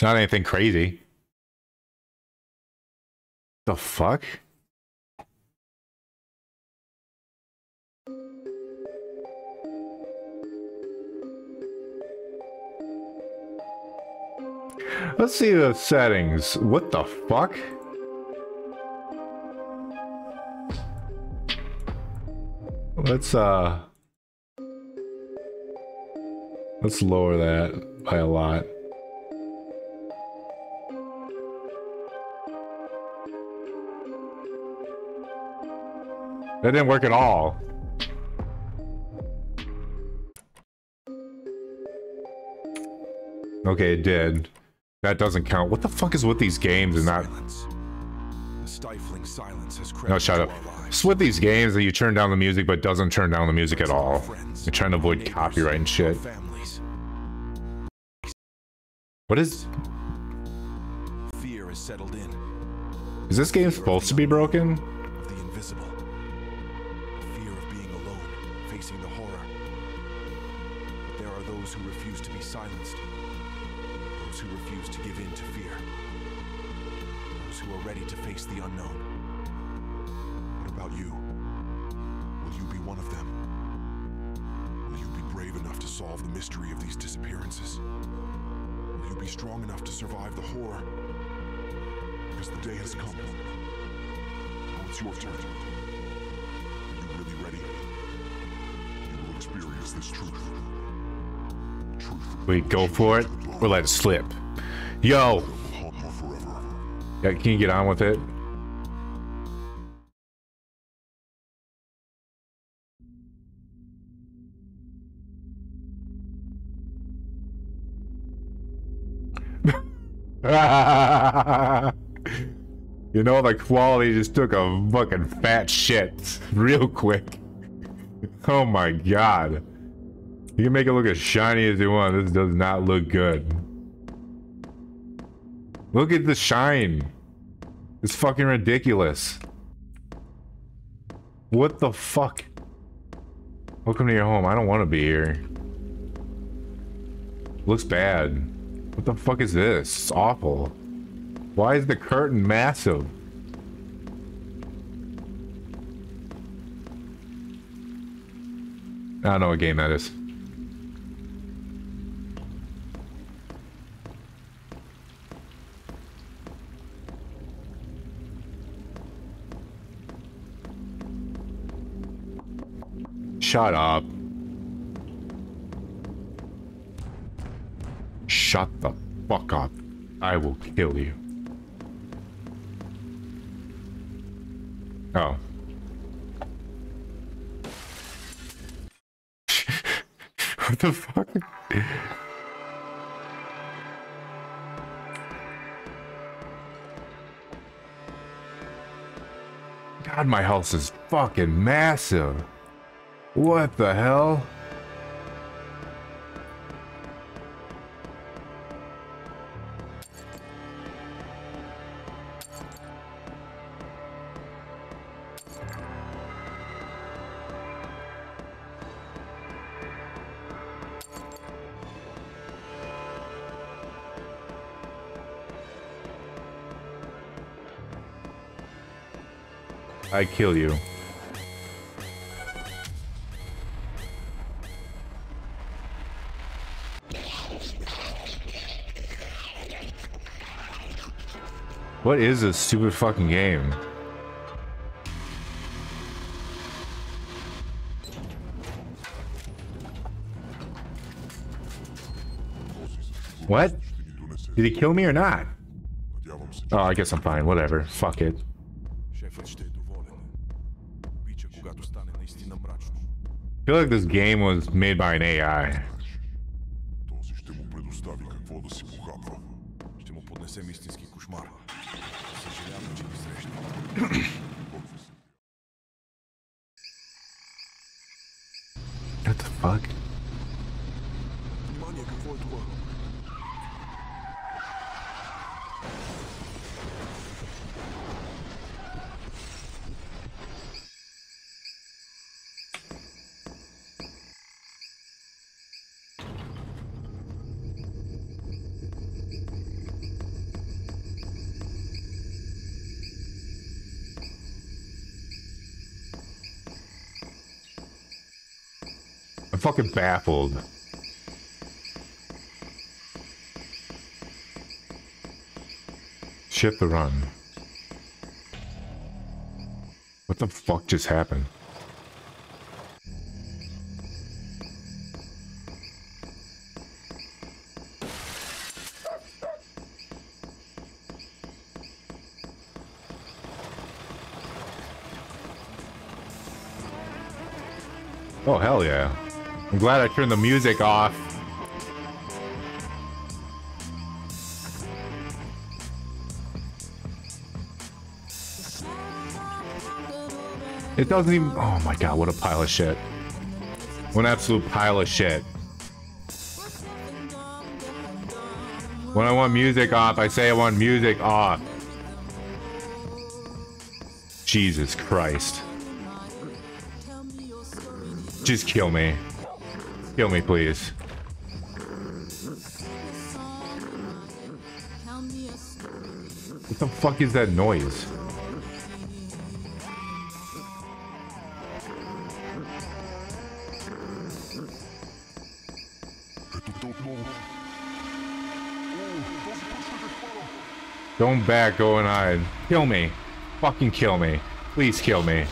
It's not anything crazy. The fuck? Let's see the settings. What the fuck? Let's uh Let's lower that by a lot. That didn't work at all. Okay, it did. That doesn't count. What the fuck is with these games and not... The stifling silence has No, shut up. It's with these games that you turn down the music but doesn't turn down the music at all. You're trying to avoid copyright and shit. What is... Fear has settled in Is this game supposed to be broken? Silenced. Those who refuse to give in to fear. Those who are ready to face the unknown. What about you? Will you be one of them? Will you be brave enough to solve the mystery of these disappearances? Will you be strong enough to survive the horror? Because the day has come. Now it's your turn. Are you really ready? You will experience this truth. Wait, go for it or let it slip. Yo! Yeah, can you get on with it? you know the quality just took a fucking fat shit real quick. Oh my god. You can make it look as shiny as you want. This does not look good. Look at the shine. It's fucking ridiculous. What the fuck? Welcome to your home. I don't want to be here. Looks bad. What the fuck is this? It's awful. Why is the curtain massive? I don't know what game that is. Shut up. Shut the fuck up. I will kill you. Oh. what the fuck? God, my house is fucking massive. What the hell? I kill you. What is this stupid fucking game? What? Did he kill me or not? Oh, I guess I'm fine. Whatever. Fuck it. I feel like this game was made by an AI. понесем истински кошмар. Съжалявам, че ви срещнах. What the fuck? Fucking baffled. Shit the run. What the fuck just happened? Oh, hell yeah. I'm glad I turned the music off. It doesn't even... Oh my god, what a pile of shit. What an absolute pile of shit. When I want music off, I say I want music off. Jesus Christ. Just kill me. Kill me, please. What the fuck is that noise? Don't back, go and hide. Kill me. Fucking kill me. Please kill me.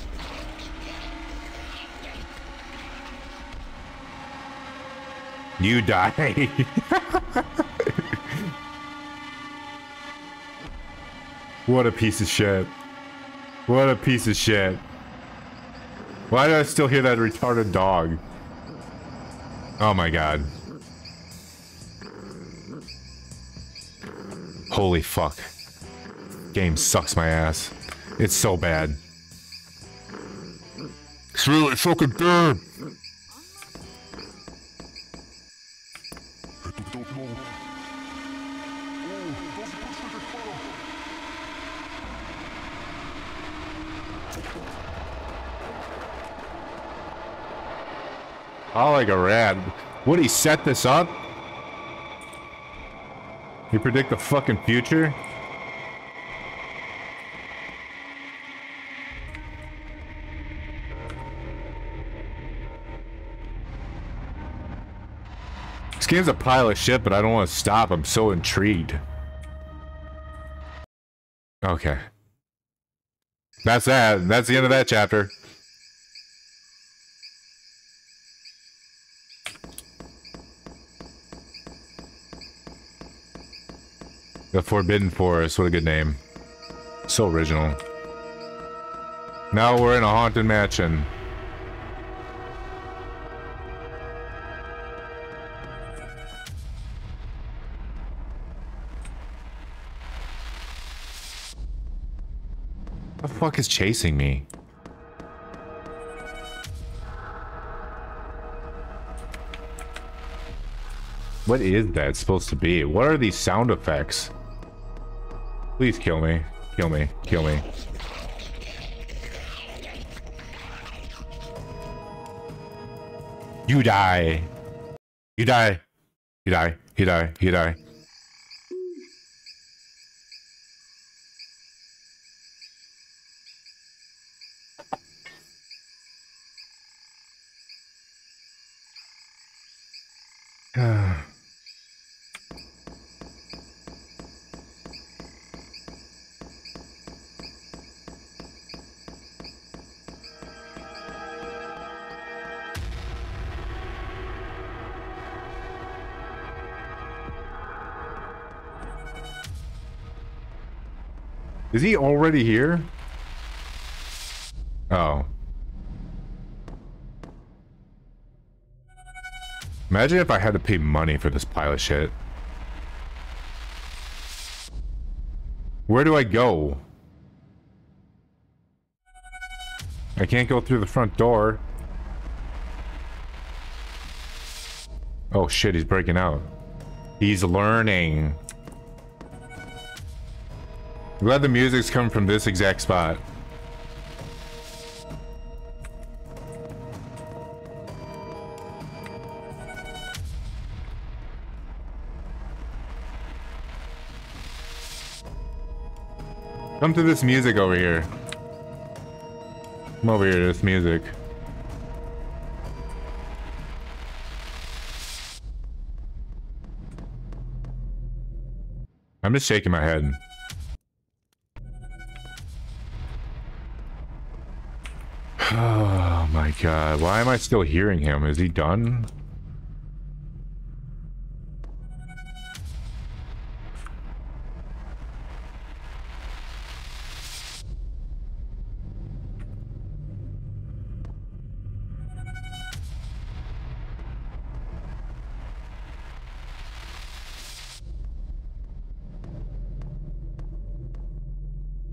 You die. what a piece of shit. What a piece of shit. Why do I still hear that retarded dog? Oh my god. Holy fuck. Game sucks my ass. It's so bad. It's really fucking bad. Like a rat. Would he set this up? You predict the fucking future? This game's a pile of shit, but I don't want to stop. I'm so intrigued. Okay. That's that. That's the end of that chapter. The Forbidden Forest, what a good name. So original. Now we're in a haunted mansion. The fuck is chasing me? What is that supposed to be? What are these sound effects? Please kill me. Kill me. Kill me. You die. You die. You die. You die. You die. Is he already here? Oh. Imagine if I had to pay money for this pile of shit. Where do I go? I can't go through the front door. Oh shit, he's breaking out. He's learning. Glad the music's coming from this exact spot. Come to this music over here. Come over here to this music. I'm just shaking my head. God, uh, why am I still hearing him? Is he done?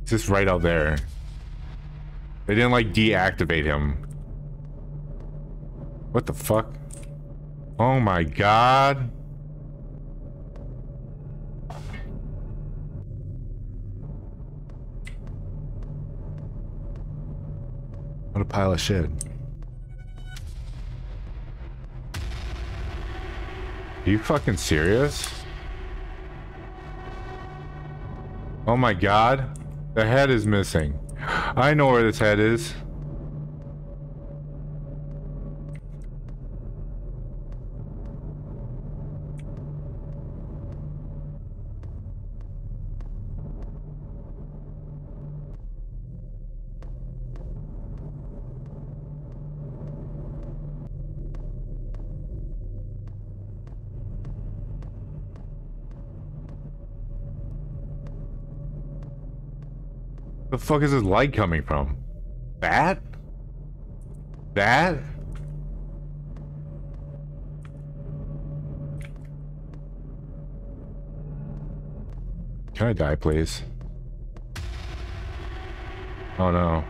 It's just right out there. They didn't like deactivate him. What the fuck? Oh my god. What a pile of shit. Are you fucking serious? Oh my god. The head is missing. I know where this head is. The fuck is this light coming from? That? That? Can I die, please? Oh no.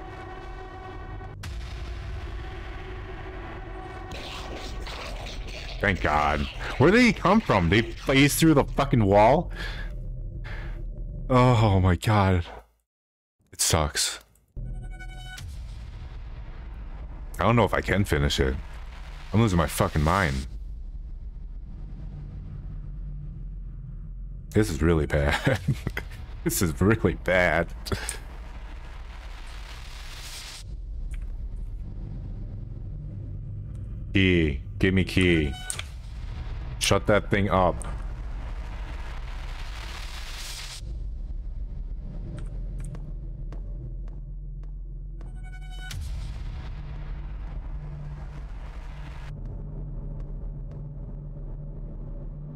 Thank God. Where did he come from? They phased through the fucking wall? Oh my God. It sucks. I don't know if I can finish it. I'm losing my fucking mind. This is really bad. this is really bad. Key. Give me key. Shut that thing up.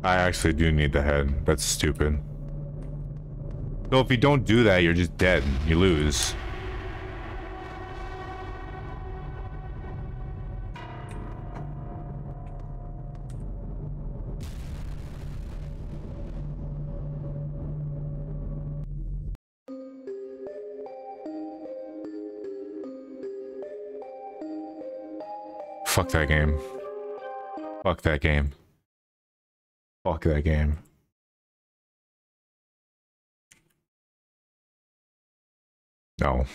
I actually do need the head. That's stupid. So if you don't do that, you're just dead. You lose. Fuck that game. Fuck that game. Fuck that game. No.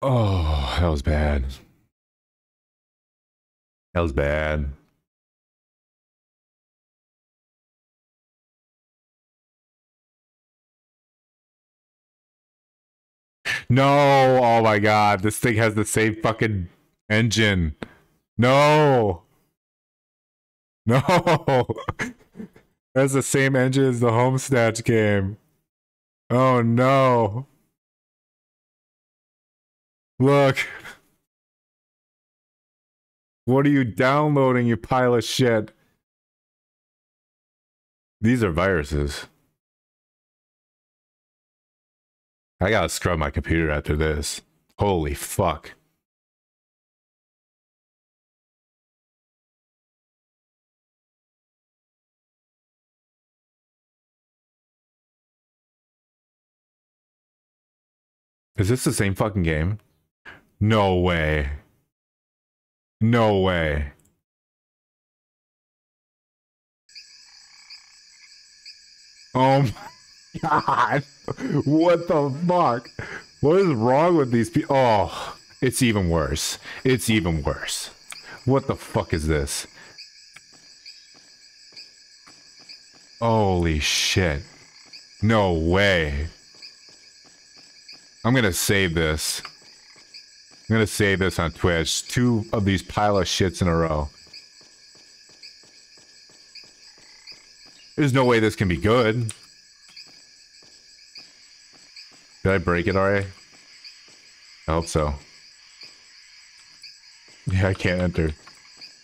Oh, that was bad. That was bad. No, oh my god, this thing has the same fucking engine. No. No. That's the same engine as the Homesnatch game. Oh no. Look. What are you downloading, you pile of shit? These are viruses. I gotta scrub my computer after this. Holy fuck. Is this the same fucking game? No way. No way. Oh my god. What the fuck? What is wrong with these people? Oh, it's even worse. It's even worse. What the fuck is this? Holy shit. No way. I'm gonna save this. I'm gonna save this on Twitch. Two of these pile of shits in a row. There's no way this can be good. Did I break it already? I hope so. Yeah, I can't enter.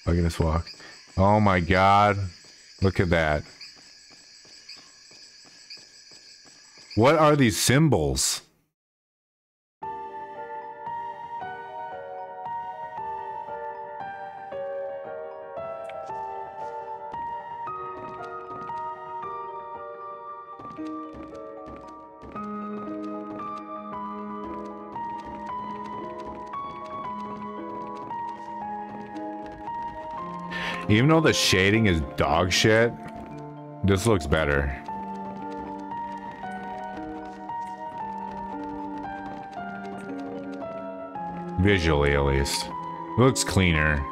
Look at this walk. Oh my god. Look at that. What are these symbols? Even though the shading is dog shit, this looks better. Visually, at least. It looks cleaner.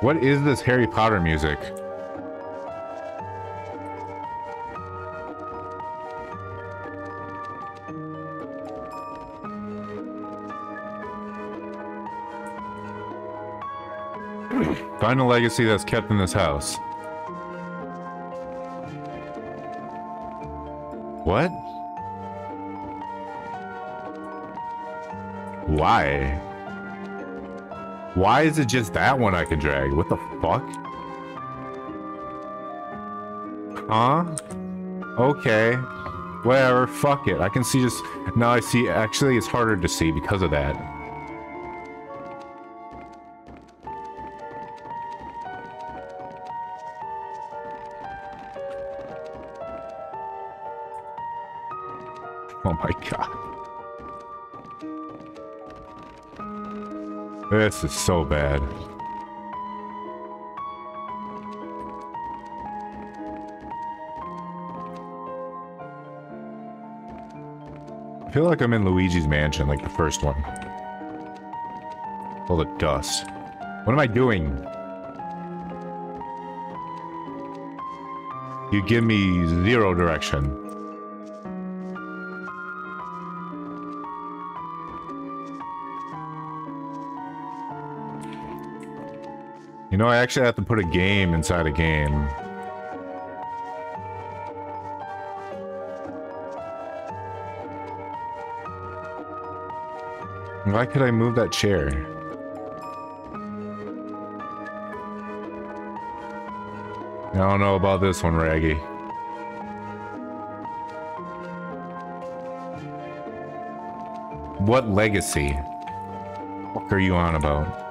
What is this Harry Potter music? Find a legacy that's kept in this house. What? Why? Why is it just that one I can drag? What the fuck? Huh? Okay. Whatever, fuck it. I can see just... Now I see... Actually, it's harder to see because of that. This is so bad. I feel like I'm in Luigi's Mansion, like the first one. All the dust. What am I doing? You give me zero direction. You know, I actually have to put a game inside a game. Why could I move that chair? I don't know about this one, Raggy. What legacy? What are you on about?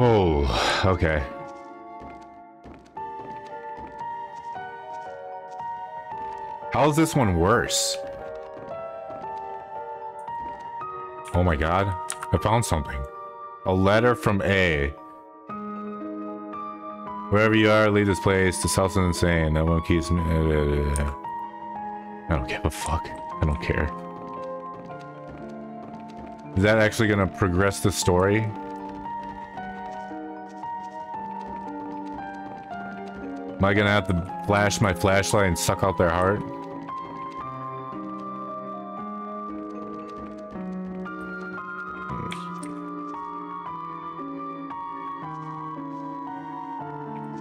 Oh, okay. How is this one worse? Oh my god. I found something. A letter from A. Wherever you are, leave this place. This house is insane. No one keeps me. I don't give a fuck. I don't care. Is that actually gonna progress the story? Am I gonna have to flash my flashlight and suck out their heart?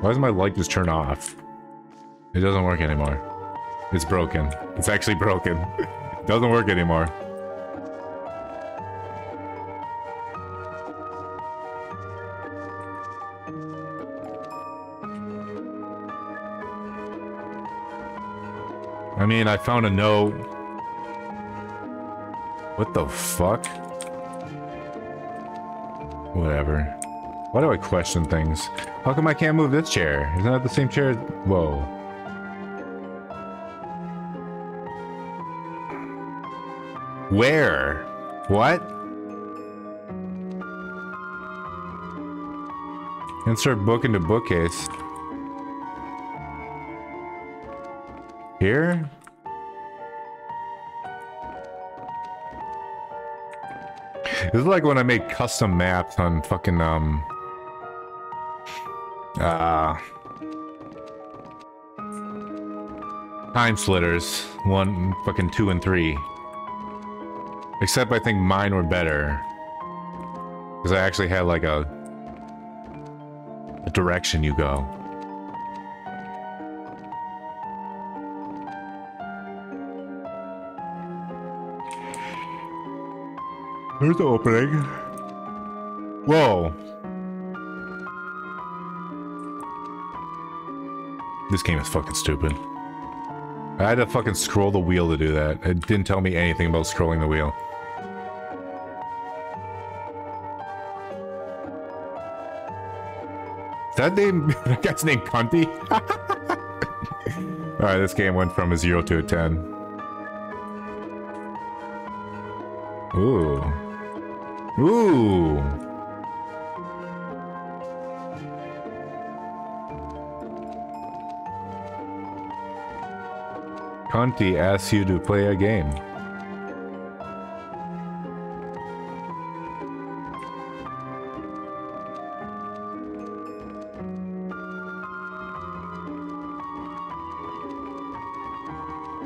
Why does my light just turn off? It doesn't work anymore. It's broken. It's actually broken. it doesn't work anymore. Mean, I found a note. What the fuck? Whatever. Why do I question things? How come I can't move this chair? Isn't that the same chair? Whoa. Where? What? Insert book into bookcase. Here? This is like when I make custom maps on fucking, um... Uh... TimeSplitters. One, fucking two and three. Except I think mine were better. Because I actually had like a... A direction you go. There's the opening. Whoa. This game is fucking stupid. I had to fucking scroll the wheel to do that. It didn't tell me anything about scrolling the wheel. That name? That guy's name Cunty? Alright, this game went from a 0 to a 10. Ooh. Ooh. Conti asks you to play a game.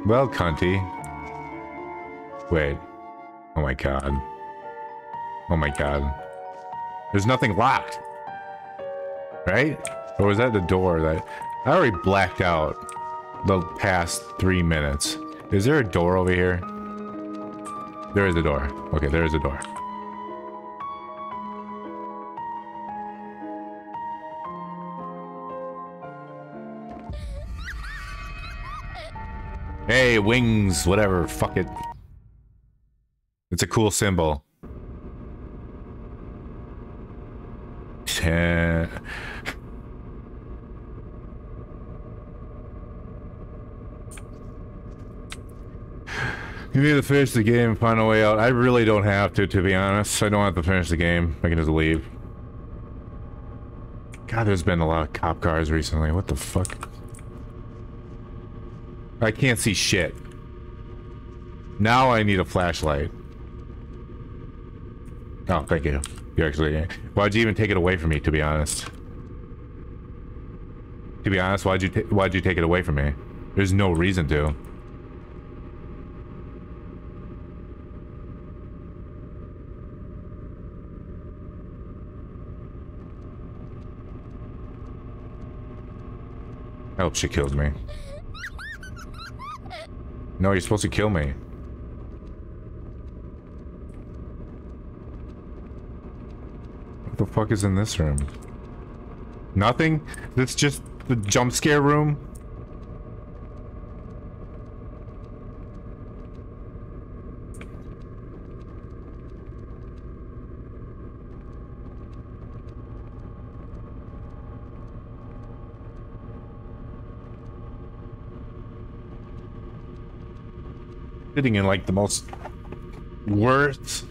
Well, Conti. Wait. Oh my god. Oh my god. There's nothing locked. Right? Or was that the door that... I already blacked out the past three minutes. Is there a door over here? There is a door. Okay, there is a door. Hey, wings, whatever, fuck it. It's a cool symbol. You need to finish the game and find a way out. I really don't have to, to be honest. I don't have to finish the game. I can just leave. God, there's been a lot of cop cars recently. What the fuck? I can't see shit. Now I need a flashlight. Oh, thank you. You actually... Why'd you even take it away from me, to be honest? To be honest, why'd you, why'd you take it away from me? There's no reason to. I she kills me. No, you're supposed to kill me. What the fuck is in this room? Nothing? That's just the jump scare room? Sitting in like the most worst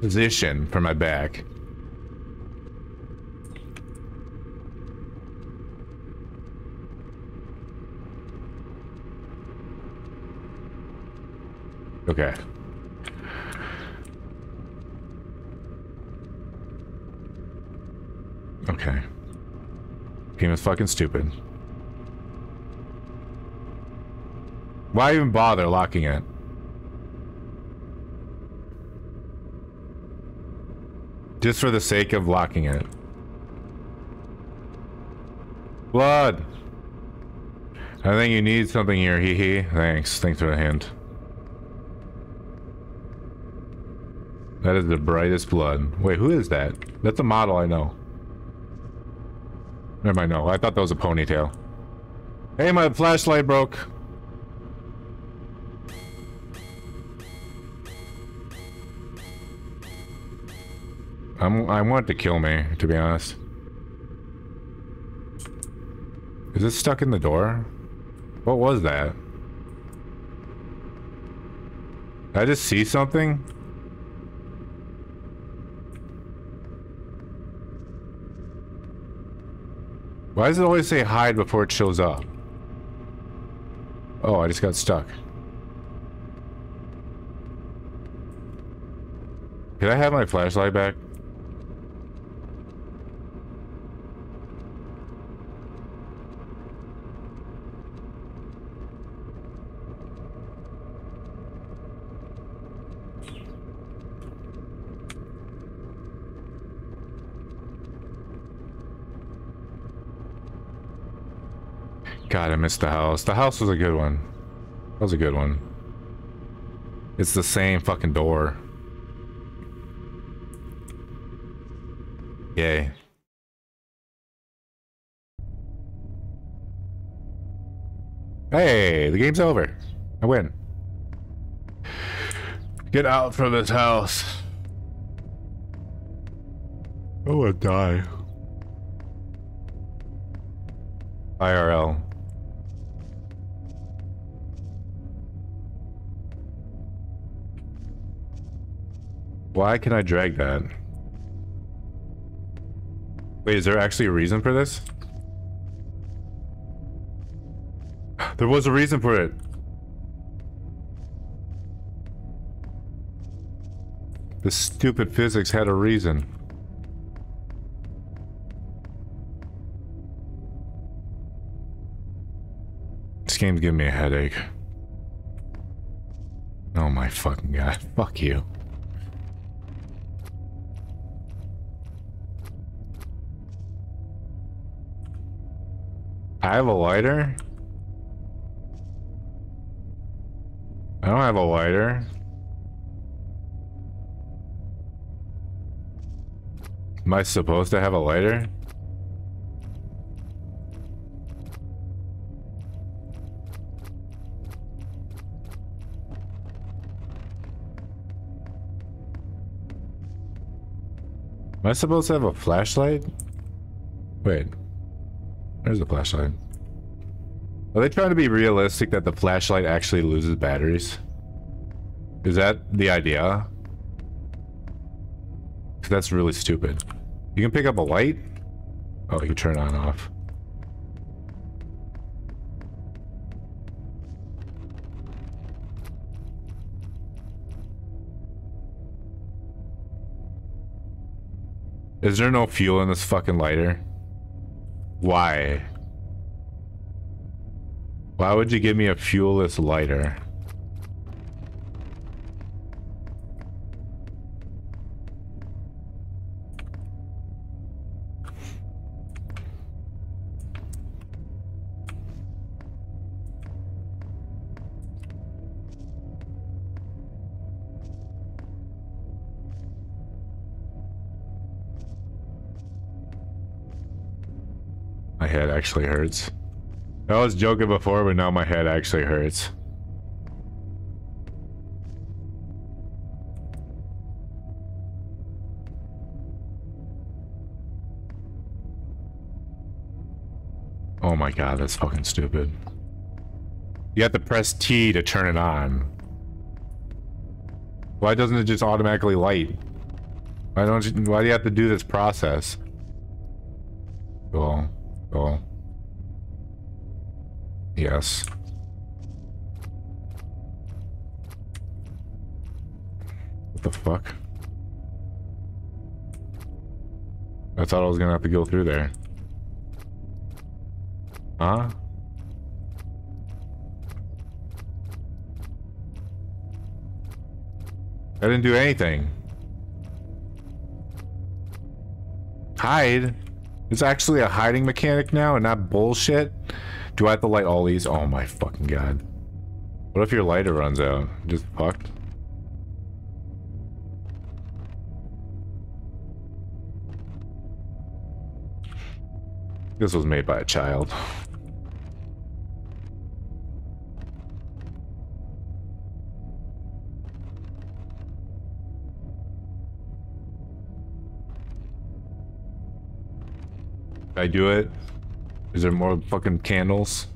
position for my back. Okay. Okay. Game is fucking stupid. Why even bother locking it? Just for the sake of locking it. Blood! I think you need something here, hee hee. Thanks. Thanks for the hint. That is the brightest blood. Wait, who is that? That's a model I know. Never mind, no. I thought that was a ponytail. Hey, my flashlight broke. I'm, I want to kill me, to be honest. Is it stuck in the door? What was that? Did I just see something? Why does it always say hide before it shows up? Oh, I just got stuck. Can I have my flashlight back? God, I missed the house. The house was a good one. That was a good one. It's the same fucking door. Yay. Hey, the game's over. I win. Get out from this house. Oh I would die. IRL. Why can I drag that? Wait, is there actually a reason for this? There was a reason for it. The stupid physics had a reason. This game's giving me a headache. Oh my fucking god. Fuck you. I have a lighter? I don't have a lighter. Am I supposed to have a lighter? Am I supposed to have a flashlight? Wait. There's the flashlight. Are they trying to be realistic that the flashlight actually loses batteries? Is that the idea? That's really stupid. You can pick up a light? Oh, you can turn on off. Is there no fuel in this fucking lighter? Why? Why would you give me a fuelless lighter? Head actually hurts. I was joking before, but now my head actually hurts. Oh my god, that's fucking stupid. You have to press T to turn it on. Why doesn't it just automatically light? Why don't you, why do you have to do this process? Yes. What the fuck? I thought I was gonna have to go through there. Huh? I didn't do anything. Hide? It's actually a hiding mechanic now and not bullshit? Do I have to light all these? Oh my fucking god. What if your lighter runs out? Just fucked? This was made by a child. I do it? Is there more fucking candles?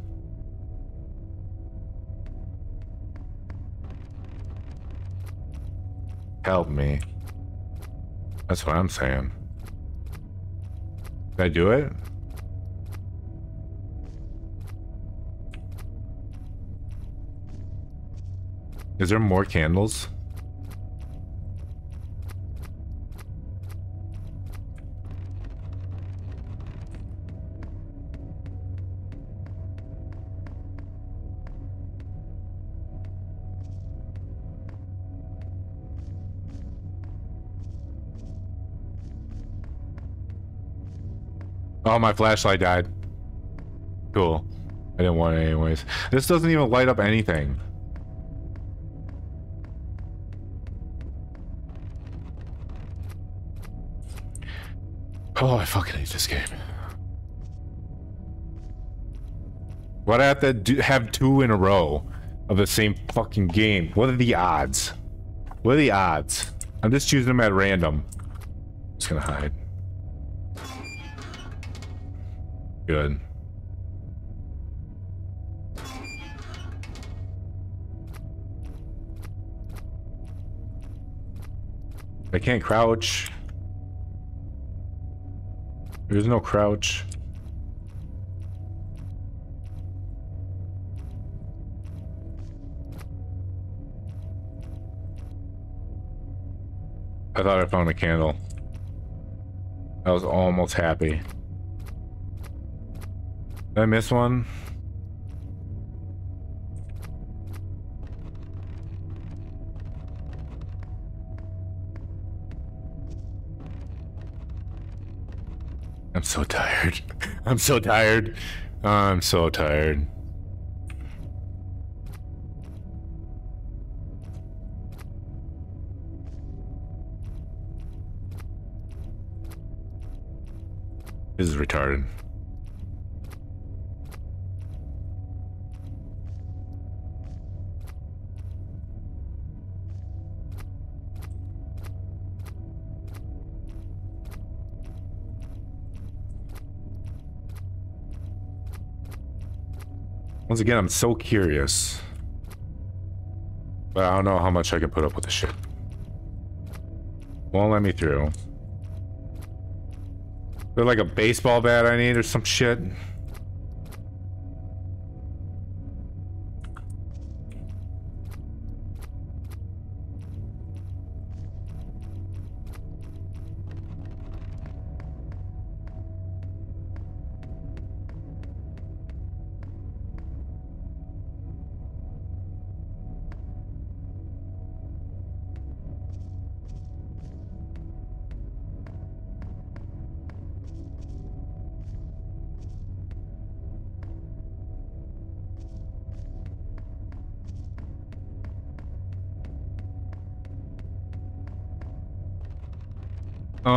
Help me. That's what I'm saying. Did I do it? Is there more candles? Oh, my flashlight died. Cool. I didn't want it anyways. This doesn't even light up anything. Oh, I fucking hate this game. Why'd I have to do, have two in a row of the same fucking game? What are the odds? What are the odds? I'm just choosing them at random. Just gonna hide. Good. I can't crouch. There's no crouch. I thought I found a candle. I was almost happy. Did I miss one? I'm so tired. I'm so tired. I'm so tired. This is retarded. Once again, I'm so curious. But I don't know how much I can put up with this shit. Won't let me through. They're like a baseball bat I need or some shit.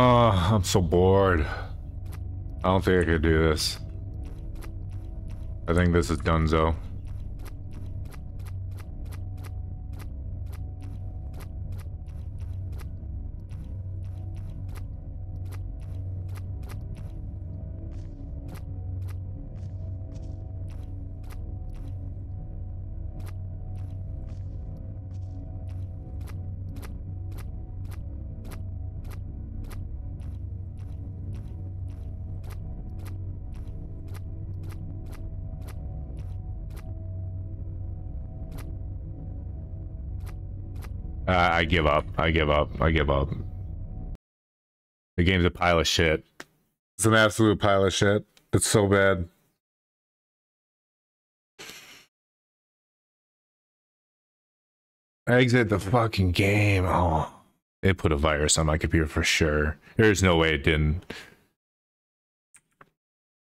Oh, I'm so bored. I don't think I could do this. I think this is donezo. Uh, I give up. I give up. I give up. The game's a pile of shit. It's an absolute pile of shit. It's so bad. I exit the fucking game. Oh, it put a virus on my computer for sure. There's no way it didn't.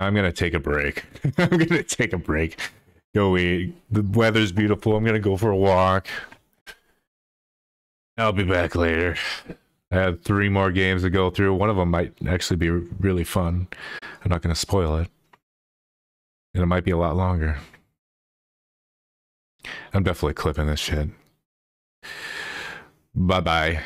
I'm gonna take a break. I'm gonna take a break. Go eat. The weather's beautiful. I'm gonna go for a walk. I'll be back later. I have three more games to go through. One of them might actually be really fun. I'm not going to spoil it. And it might be a lot longer. I'm definitely clipping this shit. Bye bye.